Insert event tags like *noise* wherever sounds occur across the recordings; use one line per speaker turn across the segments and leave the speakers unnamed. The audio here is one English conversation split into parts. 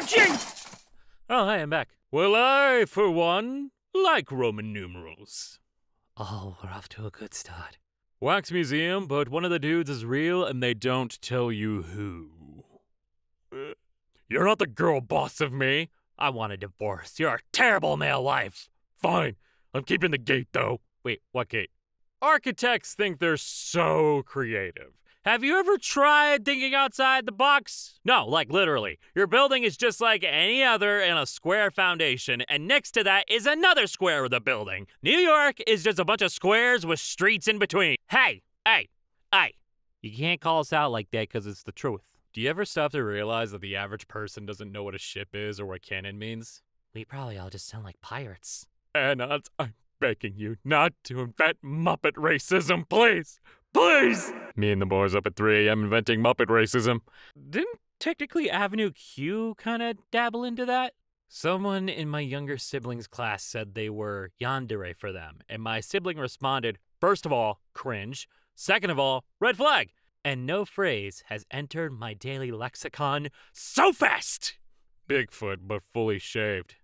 watching!
Oh, hey, I'm back.
Well, I, for one, like Roman numerals.
Oh, we're off to a good start.
Wax museum, but one of the dudes is real and they don't tell you who. Uh, You're not the girl boss of me.
I want a divorce. You're a terrible male wife.
Fine. I'm keeping the gate though.
Wait, what gate?
Architects think they're so creative. Have you ever tried thinking outside the box?
No, like literally. Your building is just like any other in a square foundation, and next to that is another square with a building. New York is just a bunch of squares with streets in between. Hey, hey, hey. You can't call us out like that because it's the truth.
Do you ever stop to realize that the average person doesn't know what a ship is or what cannon means?
We probably all just sound like pirates.
Anna, I'm begging you not to invent Muppet racism, please! Please! Me and the boys up at 3 a.m. inventing Muppet racism.
Didn't technically Avenue Q kind of dabble into that? Someone in my younger siblings' class said they were yandere for them, and my sibling responded, first of all, cringe, second of all, red flag. And no phrase has entered my daily lexicon so fast!
Bigfoot, but fully shaved.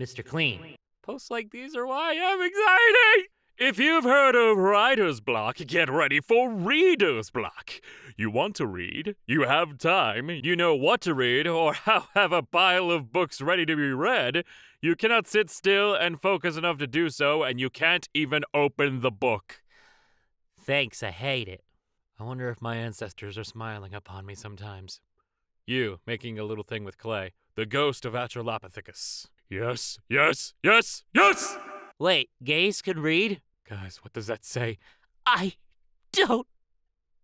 Mr. Clean.
Posts like these are why I have anxiety! If you've heard of writer's block, get ready for reader's block. You want to read, you have time, you know what to read, or *laughs* have a pile of books ready to be read. You cannot sit still and focus enough to do so, and you can't even open the book.
Thanks, I hate it. I wonder if my ancestors are smiling upon me sometimes.
You, making a little thing with clay, the ghost of Australopithecus. Yes, yes, yes, yes!
Wait, gays can read?
Guys, what does that say?
I don't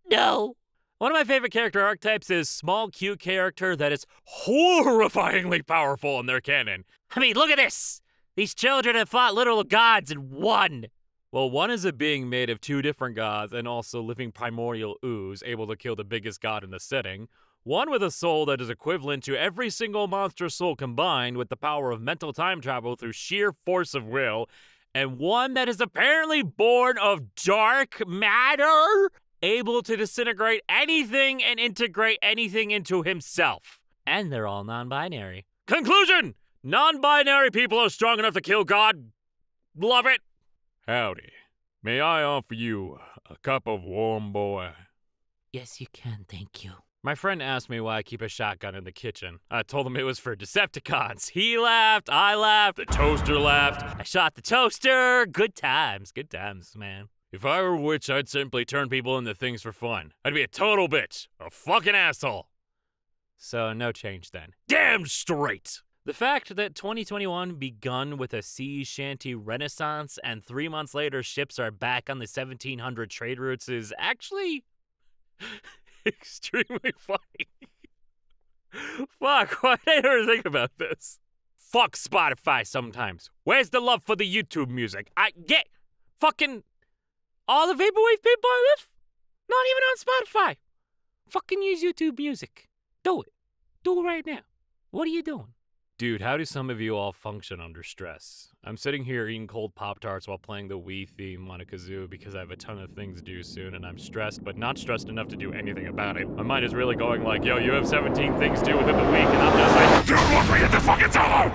know. One of my favorite character archetypes is small, cute character that is
Horrifyingly powerful in their canon.
I mean, look at this! These children have fought literal gods and won!
Well, one is a being made of two different gods and also living primordial ooze, able to kill the biggest god in the setting. One with a soul that is equivalent to every single monster soul combined with the power of mental time travel through sheer force of will. And one that is apparently born of dark matter, able to disintegrate anything and integrate anything into himself.
And they're all non binary.
Conclusion! Non binary people are strong enough to kill God. Love it. Howdy. May I offer you a cup of warm boy?
Yes, you can, thank you.
My friend asked me why I keep a shotgun in the kitchen. I told him it was for Decepticons. He laughed, I laughed, the toaster laughed.
I shot the toaster. Good times, good times, man.
If I were a witch, I'd simply turn people into things for fun. I'd be a total bitch, a fucking asshole.
So, no change then.
Damn straight!
The fact that 2021 begun with a sea shanty renaissance and three months later ships are back on the 1700 trade routes is actually *laughs* *laughs*
extremely funny. Fuck, *laughs* why did I ever think about this? Fuck Spotify sometimes. Where's the love for the YouTube music? I get fucking all the Vaporwave people I live? Not even on Spotify. Fucking use YouTube music. Do it. Do it right now. What are you doing? Dude, how do some of you all function under stress? I'm sitting here eating cold Pop Tarts while playing the Wii theme on a kazoo because I have a ton of things due soon and I'm stressed, but not stressed enough to do anything about it. My mind is really going like, yo, you have 17 things due within the week, and I'm just like, you want me in the fucking solo!